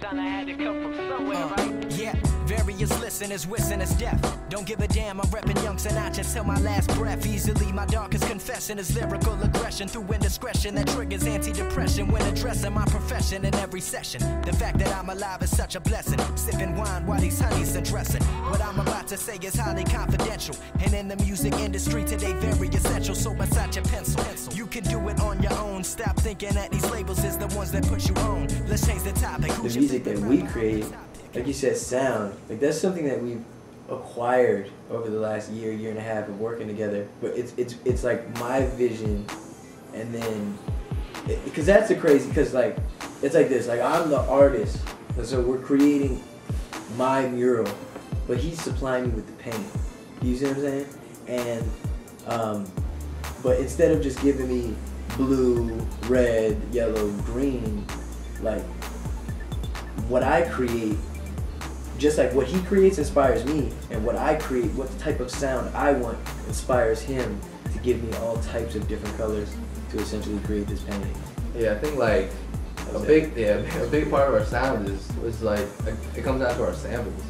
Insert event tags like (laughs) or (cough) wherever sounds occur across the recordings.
done, I had to come from somewhere, uh, right? Yeah various listeners wishing us death. Don't give a damn, I'm repping young Sinatra till my last breath. Easily, my darkest confession is lyrical aggression through indiscretion that triggers anti-depression when addressing my profession in every session. The fact that I'm alive is such a blessing. Sipping wine while these honeys undressing. What I'm about to say is highly confidential, and in the music industry today very essential. So besides your pencil, you can do it on your own. Stop thinking that these labels is the ones that put you on. Let's change the topic. the music that we create, like you said, sound, like that's something that we've acquired over the last year, year and a half of working together. But it's it's it's like my vision, and then because that's the crazy because like it's like this, like I'm the artist, and so we're creating my mural, but he's supplying me with the paint. You see what I'm saying? And um, but instead of just giving me blue, red, yellow, green, like what I create, just like what he creates inspires me, and what I create, what type of sound I want inspires him to give me all types of different colors to essentially create this painting. Yeah, I think like a big yeah (laughs) a big part of our sound is is like it comes down to our samples.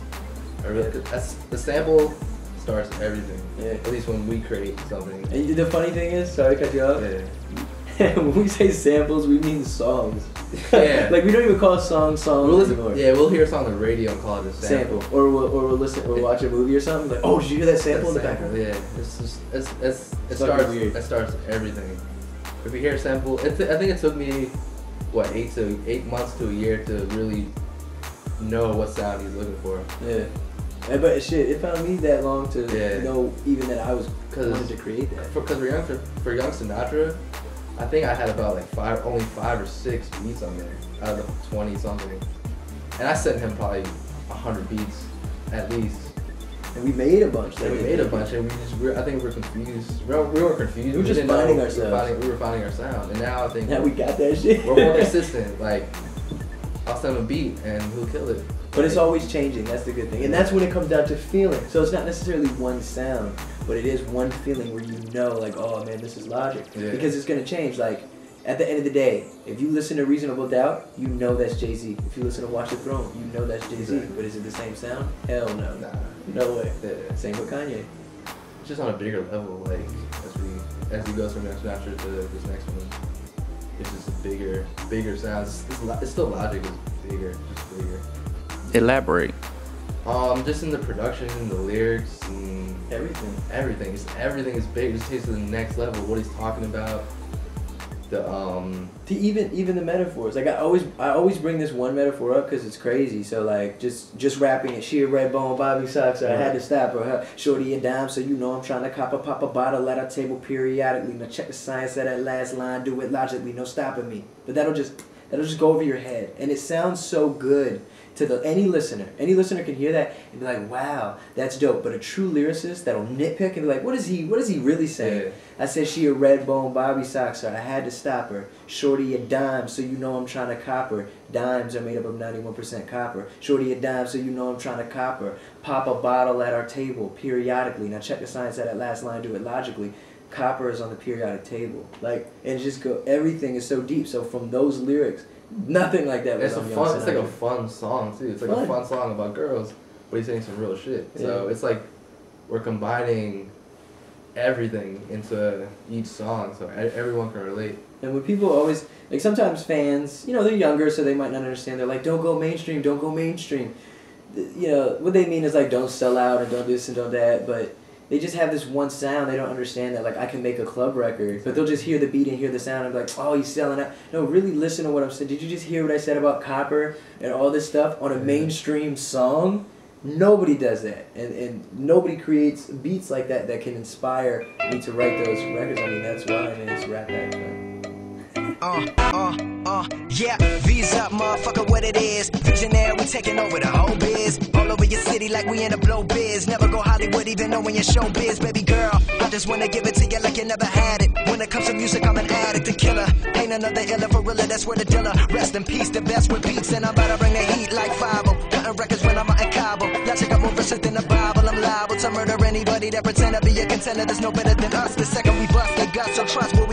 I really, that's the sample starts everything. Yeah. At least when we create something. And the funny thing is, sorry to cut you off. Yeah. (laughs) when we say samples, we mean songs. Yeah. (laughs) like we don't even call songs songs We'll anymore. yeah, we'll hear a song on the radio and call it a sample. Sample. Or we'll, or we'll listen or watch a movie or something. Like, oh, did you hear that sample in the That's background? Yeah, it's just it's it's it It's starts weird. it starts everything. If you hear a sample, it I think it took me what eight to eight months to a year to really know what sound he's looking for. Yeah. But shit, it found me that long to Yeah. know even that I was 'Cause- wanted to create that. For because for young for, for young Sinatra, I think I had about like five only five or six beats on there out of the twenty something, and I sent him probably hundred beats at least. And we made a bunch. And we made a bunch, and we just we I think we we're confused. We were, we were confused. We were just know. finding We were ourselves. finding, we were finding our sound, and now I think Now we got that shit. we're more (laughs) consistent. Like I'll send him a beat, and he'll kill it. But it's always changing. That's the good thing, and that's when it comes down to feeling. So it's not necessarily one sound, but it is one feeling where you know, like, oh man, this is logic, Yeah. because it's gonna change. Like at the end of the day, if you listen to Reasonable Doubt, you know that's Jay Z. If you listen to Watch the Throne, you know that's Jay Z. Exactly. But is it the same sound? Hell no. Nah, No way. Yeah. Same with Kanye. It's just on a bigger level. Like as we as he goes from next chapter to this next one, it's just a bigger bigger sound. It's, it's, it's still logic is bigger, just bigger. Elaborate. Um, just in the production, the lyrics, and Everything. everything. Just everything is big. It just takes it to the next level. What he's talking about. The um. to even even the metaphors like i always i always bring this one metaphor up because it's crazy so like just just rapping it sheer red bone bobby socks or i had to stop her huh? shorty and dime so you know i'm trying to cop a pop a bottle at our table periodically now check the science of that last line do it logically no stopping me but that'll just that'll just go over your head and it sounds so good to the any listener any listener can hear that and be like wow that's dope but a true lyricist that'll nitpick and be like what is he what is he really saying Yeah. I said she a red bone Bobby socks her. I had to stop her. Shorty a dime, so you know I'm trying to cop her. Dimes are made up of 91% copper. Shorty a dime, so you know I'm trying to cop her. Pop a bottle at our table periodically. Now check the science of that last line. Do it logically. Copper is on the periodic table. Like and just go. Everything is so deep. So from those lyrics, nothing like that. Was It's a fun. It's like a fun song too. It's like Fun. a fun song about girls, but he's saying some real shit. Yeah. So it's like we're combining everything into each song, so everyone can relate. And when people always like sometimes fans, you know, they're younger, so they might not understand. They're like, "Don't go mainstream, don't go mainstream." You know what they mean is like, "Don't sell out and don't do this and don't that." But they just have this one sound. They don't understand that like I can make a club record, but they'll just hear the beat and hear the sound and be like, "Oh, he's selling out." No, really listen to what I'm saying. Did you just hear what I said about copper and all this stuff on a Yeah. mainstream song? Nobody does that, and and nobody creates beats like that that can inspire me to write those records. I mean, that's why, man. It's rap that. But. Uh, uh, uh, yeah, V's up, motherfucker, what it is. Visionaire, we taking over the whole biz. All over your city like we in a blow biz. Never go Hollywood, even knowing your show biz, baby girl. I just wanna give it to you like you never had it. When it comes to music, I'm an addict, a killer. Ain't another iller for realer, that's where the dealer. Rest in peace, the best with beats, and I'm about to bring the heat like 5 Cutting records when I'm out in Cabo. Logic, I'm more versed than the Bible. I'm liable to murder anybody that pretend to be a contender. There's no better than us. The second we bust, they got so trust where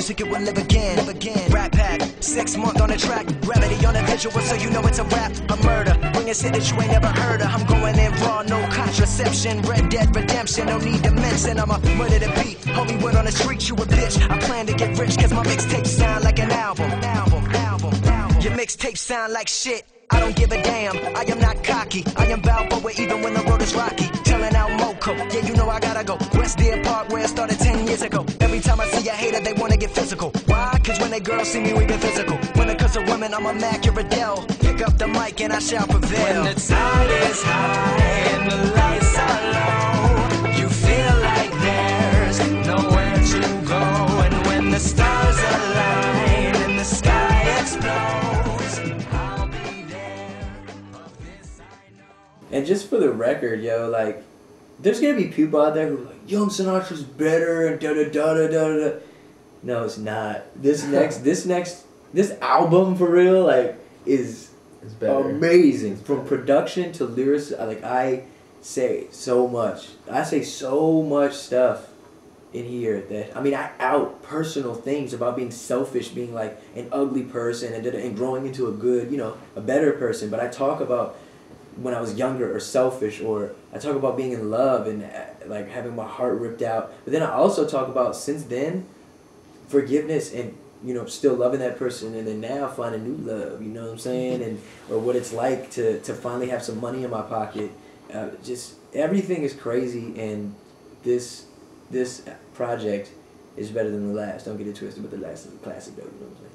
music it will live again. Live again. RattPack, six month on the track. Gravity on the visual, so you know it's a rap, a murder. Bring a shit that you ain't never heard of. I'm going in raw, no contraception. Red Dead Redemption, no need to mention. I'm a murder to beat. Hollywood on the street, you a bitch. I plan to get rich, cause my mixtape sound like an album. Album, album, album. Your mixtape sound like shit. I don't give a damn. I am not cocky. I am Balboa even when the road is rocky. Why? Cause when they girls see me, we get physical. When it comes to women, I'm a Mac, you're Adele. Pick up the mic and I shall prevail. When the tide is high and the lights are low, you feel like there's nowhere to go. And when the stars align and the sky explodes, I'll be there. Of this I know. And just for the record, yo, like, there's gonna be people out there who are like, Young Sinatra's better and da da da da da da. No, it's not. This next, (laughs) this next, this album for real, like, is It's better. amazing from production to lyrics. Like I say so much. I say so much stuff in here that I mean I out personal things about being selfish, being like an ugly person, and and growing into a good, you know, a better person. But I talk about when I was younger or selfish, or I talk about being in love and like having my heart ripped out. But then I also talk about since then forgiveness and you know still loving that person and then now finding new love you know what i'm saying? And or what it's like to to finally have some money in my pocket. Uh, just everything is crazy and this this project is better than the last. Don't get it twisted but the last is a classic though you know what i'm saying